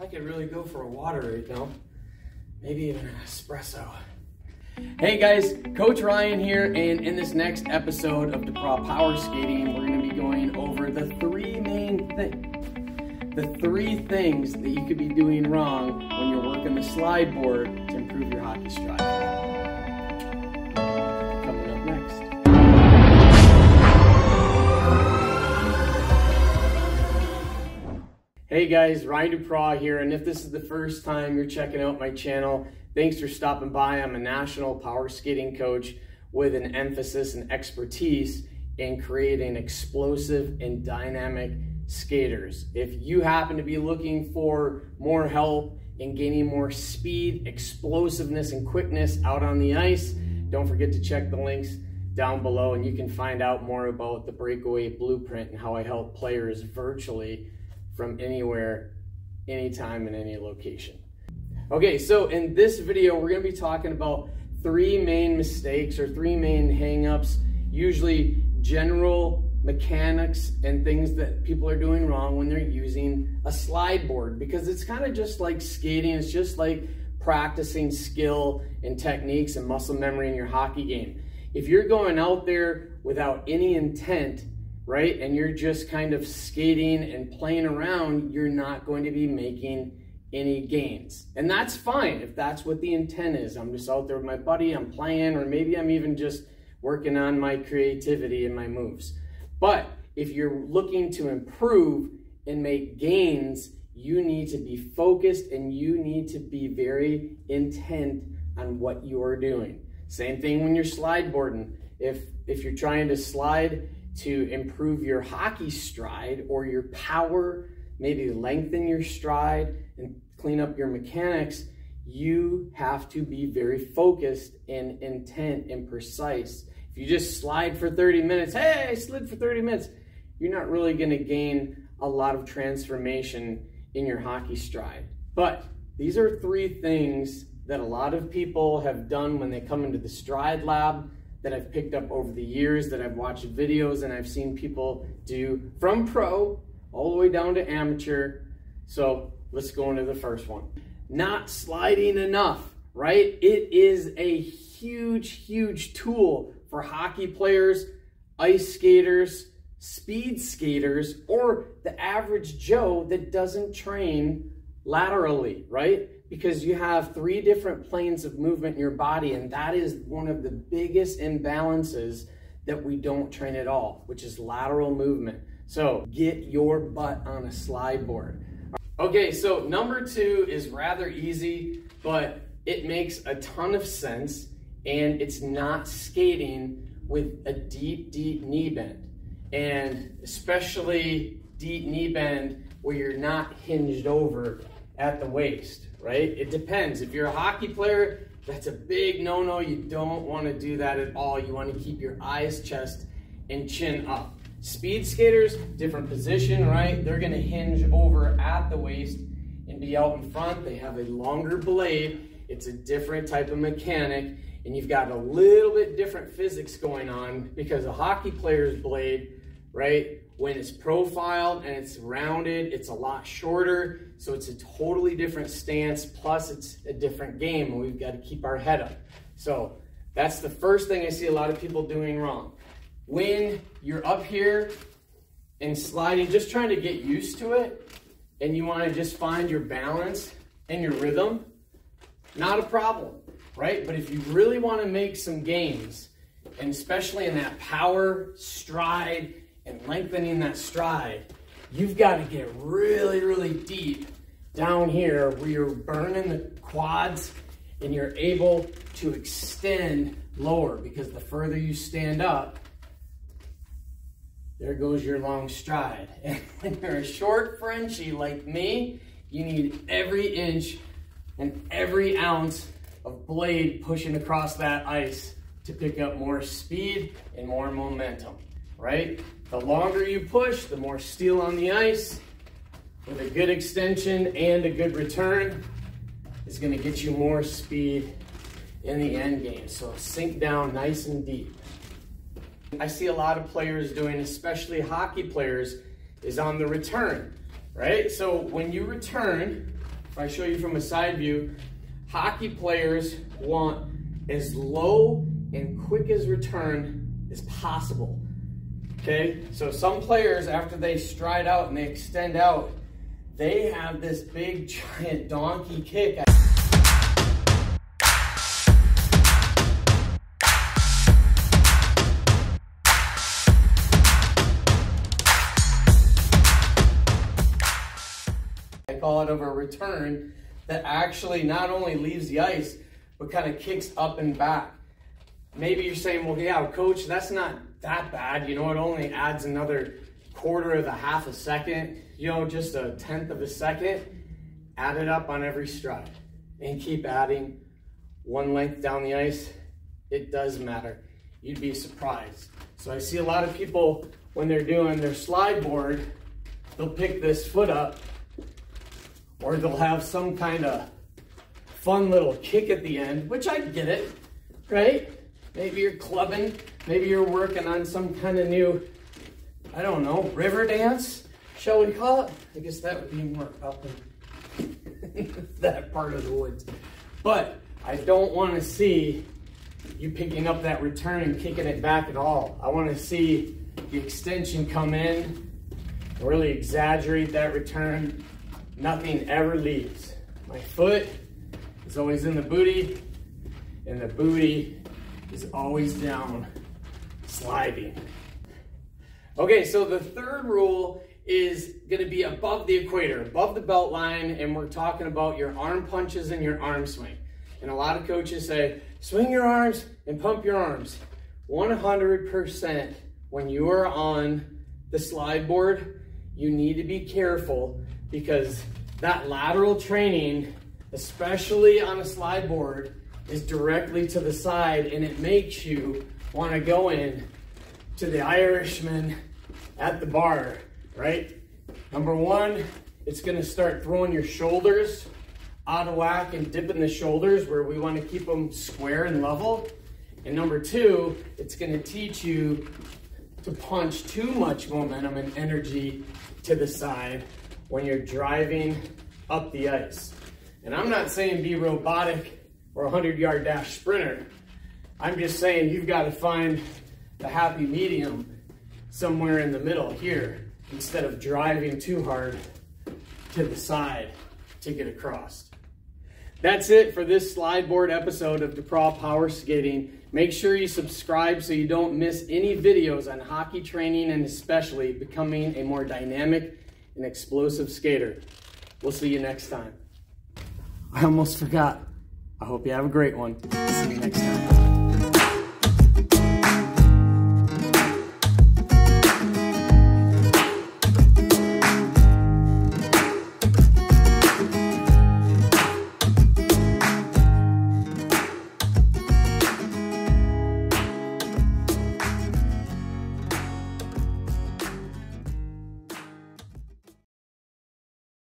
I could really go for a water right now. Maybe even an espresso. Hey guys, Coach Ryan here, and in this next episode of DuPraw Power Skating, we're going to be going over the three main things. The three things that you could be doing wrong when you're working the slide board to improve your hockey stride. Hey guys, Ryan Dupraw here, and if this is the first time you're checking out my channel, thanks for stopping by. I'm a national power skating coach with an emphasis and expertise in creating explosive and dynamic skaters. If you happen to be looking for more help in gaining more speed, explosiveness, and quickness out on the ice, don't forget to check the links down below and you can find out more about the breakaway blueprint and how I help players virtually from anywhere, anytime, in any location. Okay, so in this video, we're gonna be talking about three main mistakes or three main hangups, usually general mechanics and things that people are doing wrong when they're using a slide board because it's kind of just like skating, it's just like practicing skill and techniques and muscle memory in your hockey game. If you're going out there without any intent right? And you're just kind of skating and playing around, you're not going to be making any gains. And that's fine if that's what the intent is. I'm just out there with my buddy, I'm playing, or maybe I'm even just working on my creativity and my moves. But if you're looking to improve and make gains, you need to be focused and you need to be very intent on what you are doing. Same thing when you're slide boarding. If if you're trying to slide to improve your hockey stride or your power, maybe lengthen your stride and clean up your mechanics, you have to be very focused and intent and precise. If you just slide for 30 minutes, hey, I slid for 30 minutes, you're not really going to gain a lot of transformation in your hockey stride. But these are three things that a lot of people have done when they come into the stride lab that I've picked up over the years that I've watched videos and I've seen people do from pro all the way down to amateur. So let's go into the first one. Not sliding enough, right? It is a huge, huge tool for hockey players, ice skaters, speed skaters, or the average Joe that doesn't train laterally, right? Because you have three different planes of movement in your body, and that is one of the biggest imbalances that we don't train at all, which is lateral movement. So get your butt on a slide board. Okay, so number two is rather easy, but it makes a ton of sense, and it's not skating with a deep, deep knee bend. And especially deep knee bend where you're not hinged over at the waist right? It depends. If you're a hockey player, that's a big no-no. You don't want to do that at all. You want to keep your eyes, chest, and chin up. Speed skaters, different position, right? They're going to hinge over at the waist and be out in front. They have a longer blade. It's a different type of mechanic, and you've got a little bit different physics going on because a hockey player's blade, right, when it's profiled and it's rounded, it's a lot shorter. So it's a totally different stance. Plus, it's a different game, and we've got to keep our head up. So that's the first thing I see a lot of people doing wrong. When you're up here and sliding, just trying to get used to it, and you want to just find your balance and your rhythm, not a problem, right? But if you really want to make some gains, and especially in that power stride and lengthening that stride, you've got to get really, really deep down here where you're burning the quads and you're able to extend lower because the further you stand up, there goes your long stride. And when you're a short Frenchie like me, you need every inch and every ounce of blade pushing across that ice to pick up more speed and more momentum, right? The longer you push, the more steel on the ice with a good extension and a good return is gonna get you more speed in the end game. So sink down nice and deep. I see a lot of players doing, especially hockey players, is on the return, right? So when you return, if I show you from a side view, hockey players want as low and quick as return as possible. Okay, so some players, after they stride out and they extend out, they have this big giant donkey kick. I call it of a return that actually not only leaves the ice, but kind of kicks up and back. Maybe you're saying, well, yeah, coach, that's not that bad. You know, it only adds another quarter of a half a second, you know, just a tenth of a second. Add it up on every stride and keep adding one length down the ice. It does matter. You'd be surprised. So I see a lot of people when they're doing their slide board, they'll pick this foot up or they'll have some kind of fun little kick at the end, which I get it, right? Maybe you're clubbing, maybe you're working on some kind of new, I don't know, river dance, shall we call it? I guess that would be more up in that part of the woods. But I don't want to see you picking up that return and kicking it back at all. I want to see the extension come in, really exaggerate that return. Nothing ever leaves. My foot is always in the booty, and the booty is always down, sliding. Okay, so the third rule is gonna be above the equator, above the belt line, and we're talking about your arm punches and your arm swing. And a lot of coaches say, swing your arms and pump your arms. 100% when you are on the slide board, you need to be careful because that lateral training, especially on a slide board, is directly to the side and it makes you want to go in to the Irishman at the bar, right? Number one, it's going to start throwing your shoulders out of whack and dipping the shoulders where we want to keep them square and level. And number two, it's going to teach you to punch too much momentum and energy to the side when you're driving up the ice. And I'm not saying be robotic or a 100 yard dash sprinter. I'm just saying you've got to find the happy medium somewhere in the middle here instead of driving too hard to the side to get across. That's it for this slide board episode of DuPraw Power Skating. Make sure you subscribe so you don't miss any videos on hockey training and especially becoming a more dynamic and explosive skater. We'll see you next time. I almost forgot. I hope you have a great one. See you next time.